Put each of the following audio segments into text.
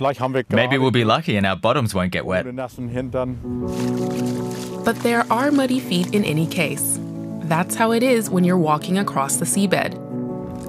Maybe we'll be lucky and our bottoms won't get wet. But there are muddy feet in any case. That's how it is when you're walking across the seabed.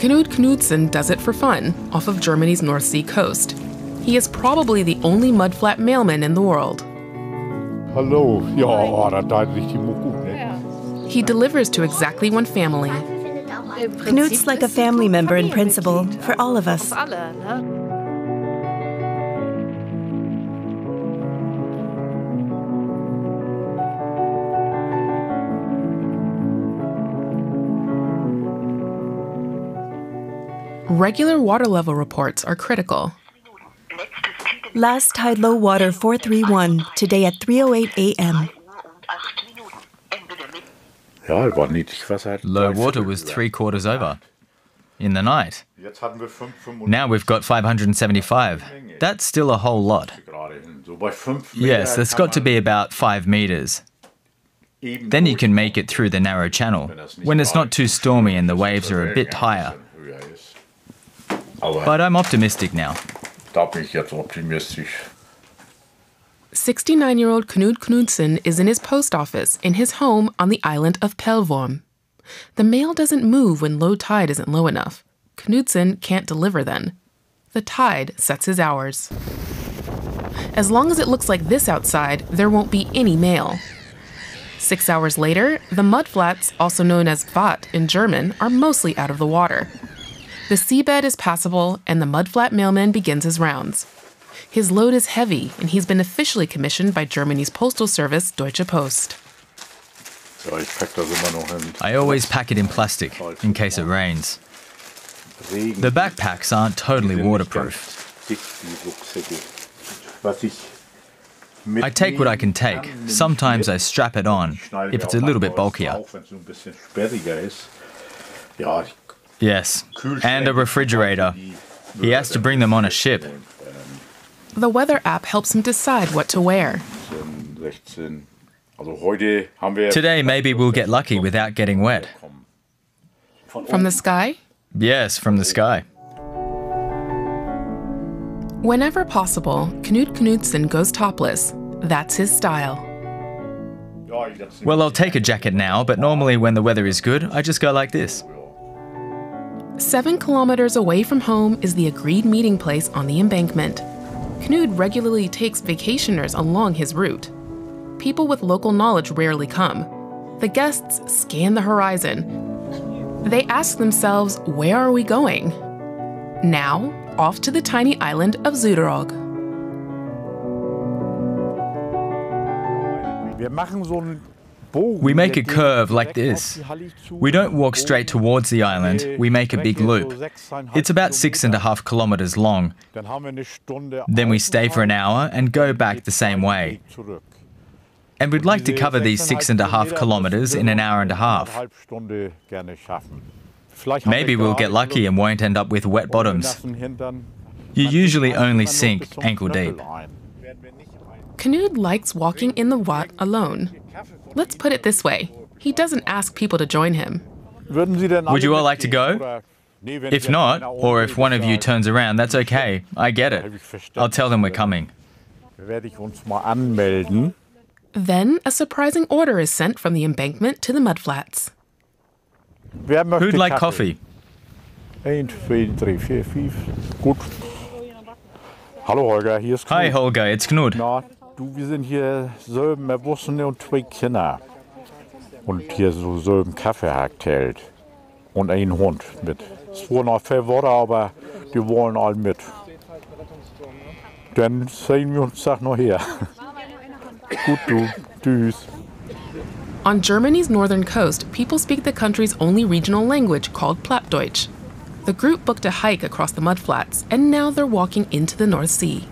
Knud Knudsen does it for fun off of Germany's North Sea coast. He is probably the only mudflat mailman in the world. Hallo, ja, da teilt sich die Mucke, ne? He delivers to exactly one family. Knud's like a family member in principle for all of us. Regular water level reports are critical. Last tide low water 431 today at 3:08 a.m. Ja, war Niedrigwasser. Low water was three quarters over in the night. Jetzt hatten wir 5,95 Now we've got 575. That's still a whole lot. gerade hin. So bei 5 Yes, that's got to be about five meters. Then you can make it through the narrow channel when it's not too stormy and the waves are a bit higher. Aber But I'm optimistic now. da bin ich jetzt optimistisch. 69 year old Knud Knudsen is in his post office in his home on the island of Pellworm. The mail doesn't move when low tide isn't low enough. Knudsen can't deliver then. The tide sets his hours. As long as it looks like this outside, there won't be any mail. Six hours later, the mudflats, also known as Watt in German, are mostly out of the water. The seabed is passable, and the mudflat mailman begins his rounds. His load is heavy, and he's been officially commissioned by Germany's postal service, Deutsche Post. Ja, ich pack das immer noch in I always pack it in plastic in case it rains. The backpacks aren't totally waterproof. ganz dick, die Rucksäcke. Was ich I take what I can take. Sometimes I strap it on if it's a little bit bulkier. Drauf, wenn es so ein bisschen sperriger ist. Ja, ich Yes, and a refrigerator. He has to bring them on a ship. The weather app helps him decide what to wear. 16. Also heute haben wir Today, maybe we'll get lucky without getting wet. From the sky? Yes, from the sky. Whenever possible, Knud Knudsen goes topless. That's his style. Ja, ich setze Well, I'll take a jacket now, but normally when the weather is good, I just go like this. Seven kilometers away from home is the agreed meeting place on the embankment. Knud regularly takes vacationers along his route. People with local knowledge rarely come. The guests scan the horizon. They ask themselves, where are we going? Now, off to the tiny island of Süderoog. So. We make a curve like this. We don't walk straight towards the island, we make a big loop. It's about six and a half kilometers long. Then we stay for an hour and go back the same way. And we'd like to cover these six and a half kilometers in an hour and a half. Maybe we'll get lucky and won't end up with wet bottoms. You usually only sink ankle deep. Knud likes walking in the Watt alone. Let's put it this way he doesn't ask people to join him. Würden Sie denn Would you all like to go? oder- Nee, wenn If not, or if one of you turns around, that's okay. I get it. I'll tell them we're coming. sei, werde ich uns mal anmelden. Then a surprising order is sent from the embankment to the mudflats. Who'd like coffee? Eins, zwei, drei, vier, fünf. Gut. Hallo Holger, Hi, Holger, it's Knud. Du, wir sind hier sieben Erwachsene und zwei Kinder. Und hier so Kaffee hergestellt. Und ein Hund mit. Es noch Worte, aber die wollen alle mit. Dann sehen wir uns das noch her. Gut, du. Tschüss. On Germany's northern coast, people speak the country's only regional language called Plattdeutsch. The group booked a hike across the mudflats, and now they're walking into the North Sea.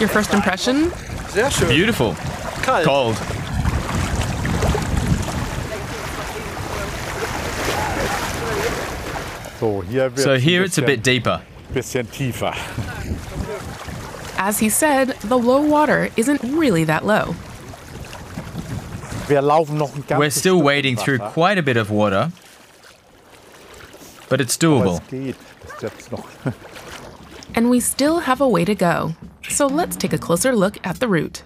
Your first impression? Sehr schön. Beautiful. Kalt. Cold. So, hier wird's So ein here it's a bit deeper. bisschen tiefer. As he said, the low water isn't really that low. Wir laufen noch ein ganzes We're still wading through quite a bit of water, but it's doable. es geht. Das ist jetzt noch And we still have a way to go. So let's take a closer look at the route.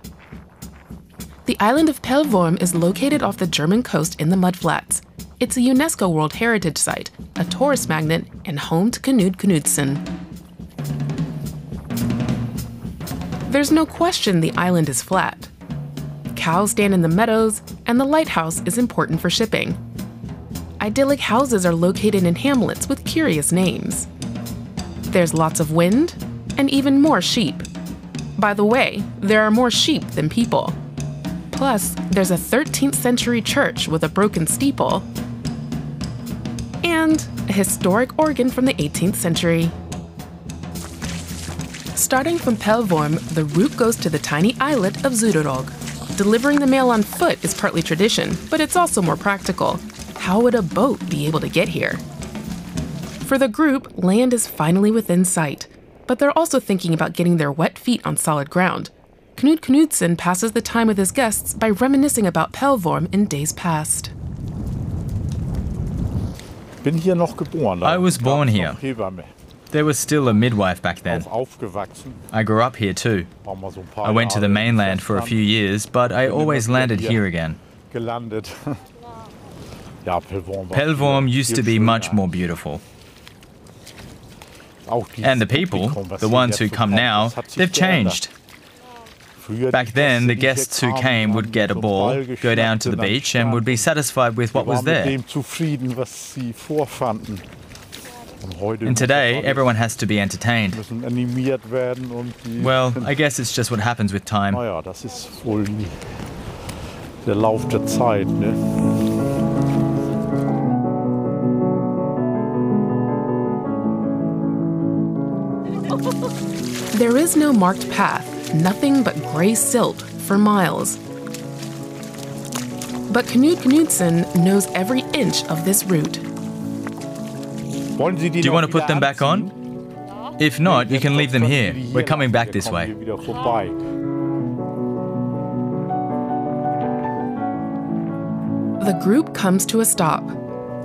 The island of Pellworm is located off the German coast in the mudflats. It's a UNESCO World Heritage Site, a tourist magnet, and home to Knud Knudsen. There's no question the island is flat. Cows stand in the meadows, and the lighthouse is important for shipping. Idyllic houses are located in hamlets with curious names. There's lots of wind, and even more sheep. By the way, there are more sheep than people. Plus, there's a 13th century church with a broken steeple and a historic organ from the 18th century. Starting from Pellworm, the route goes to the tiny islet of Süderoog. Delivering the mail on foot is partly tradition, but it's also more practical. How would a boat be able to get here? For the group, land is finally within sight, but they're also thinking about getting their wet feet on solid ground. Knud Knudsen passes the time with his guests by reminiscing about Pellworm in days past. I was born here. There was still a midwife back then. I grew up here too. I went to the mainland for a few years, but I always landed here again. Pellworm used to be much more beautiful. And the people, the ones who come now, they've changed. Back then, the guests who came would get a ball, go down to the beach, and would be satisfied with what was there. And today, everyone has to be entertained. Well, I guess it's just what happens with time. There is no marked path, nothing but gray silt for miles. But Knud Knudsen knows every inch of this route. Do you want to put them back on? If not, you can leave them here. We're coming back this way. The group comes to a stop.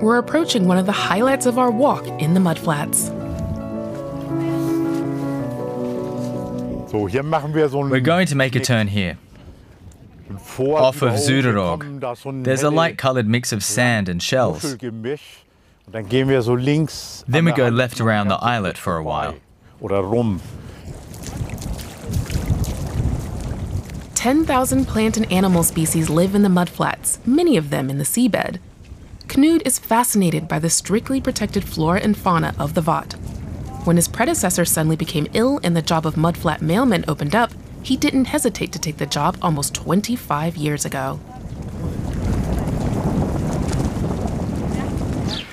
We're approaching one of the highlights of our walk in the mudflats. We're going to make a turn here. Off of Süderoog, there's a light coloured mix of sand and shells. Then we go left around the islet for a while. 10,000 plant and animal species live in the mudflats, many of them in the seabed. Knud is fascinated by the strictly protected flora and fauna of the Watt. When his predecessor suddenly became ill and the job of mudflat mailman opened up, he didn't hesitate to take the job almost 25 years ago.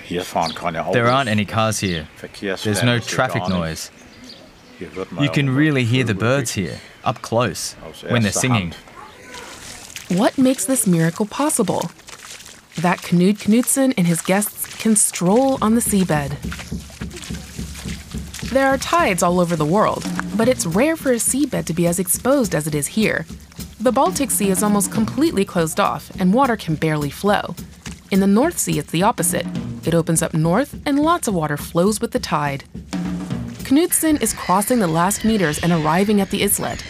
There aren't any cars here. There's no traffic noise. You can really hear the birds here, up close, when they're singing. What makes this miracle possible? That Knud Knudsen and his guests can stroll on the seabed. There are tides all over the world, but it's rare for a seabed to be as exposed as it is here. The Baltic Sea is almost completely closed off, and water can barely flow. In the North Sea, it's the opposite. It opens up north, and lots of water flows with the tide. Knudsen is crossing the last meters and arriving at the islet.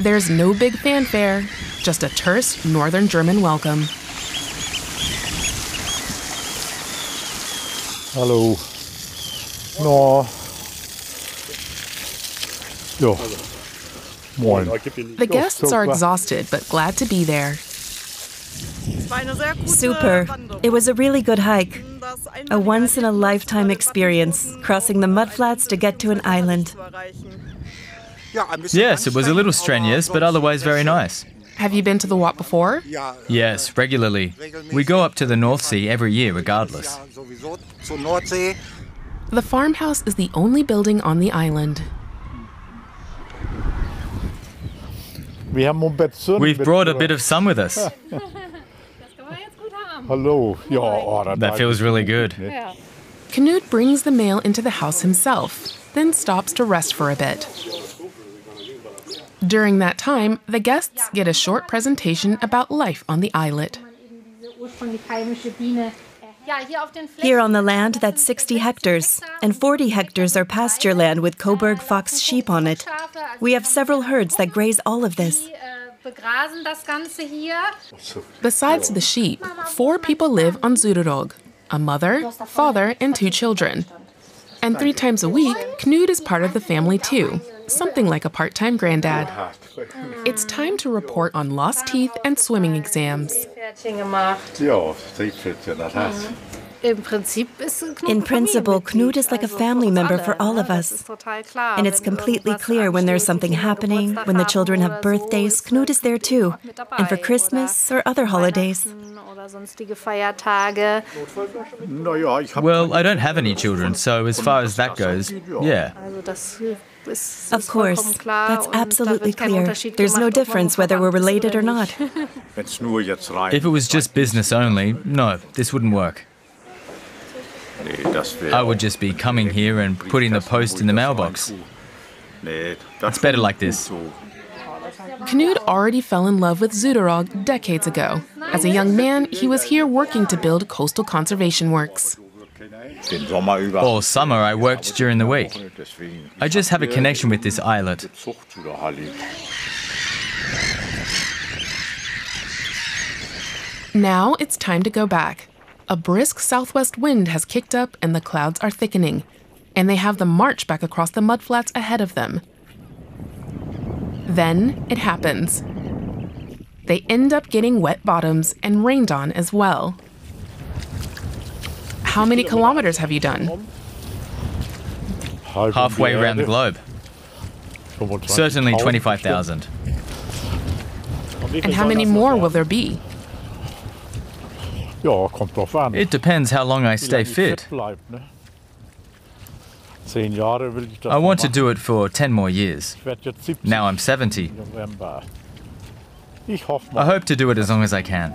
There's no big fanfare, just a terse northern German welcome. Hello. No. Ja. Moin. The guests are exhausted but glad to be there. Super. It was a really good hike. A once in a lifetime experience, crossing the mudflats to get to an island. Yes, it was a little strenuous, but otherwise very nice. Have you been to the Watt before? Yes, regularly. We go up to the North Sea every year, regardless. The farmhouse is the only building on the island. We've brought a bit of sun with us. Hello. That feels really good. Knud brings the mail into the house himself, then stops to rest for a bit. During that time, the guests get a short presentation about life on the islet. Here on the land, that's 60 hectares, and 40 hectares are pasture land with Coburg fox sheep on it. We have several herds that graze all of this. Besides the sheep, four people live on Süderoog a mother, father, and two children. And three times a week, Knud is part of the family too, something like a part time granddad. It's time to report on lost teeth and swimming exams. Mhm. In principle, Knud is like a family member for all of us. And it's completely clear when there's something happening, when the children have birthdays, Knud is there too. And for Christmas or other holidays. Well, I don't have any children, so as far as that goes, yeah. Of course, that's absolutely clear. There's no difference whether we're related or not. If it was just business only, no, this wouldn't work. I would just be coming here and putting the post in the mailbox. It's better like this. Knud already fell in love with Süderoog decades ago. As a young man, he was here working to build coastal conservation works. All summer I worked during the week. I just have a connection with this islet. Now it's time to go back. A brisk southwest wind has kicked up and the clouds are thickening, and they have them march back across the mudflats ahead of them. Then it happens. They end up getting wet bottoms and rained on as well. How many kilometers have you done? Halfway around the globe. Certainly 25,000. And how many more will there be? It depends how long I stay fit. I want to do it for 10 more years. Now I'm 70. I hope to do it as long as I can.